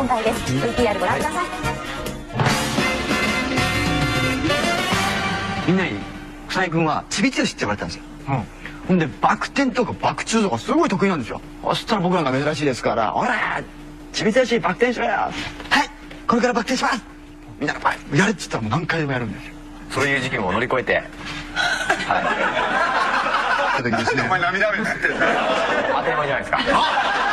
存在です。VTR ご覧ください、みんなに草薙君はちびつよしって言われたんですよ、ほんでバク転とかバク宙とかすごい得意なんですよ。そしたら僕なんか珍しいですから「ほらちびつよしバク転しろよ。はいこれからバク転します」みんながやれっつったらもう何回でもやるんですよ。そういう時期も乗り越えて。時ですね。当たり前じゃないですか。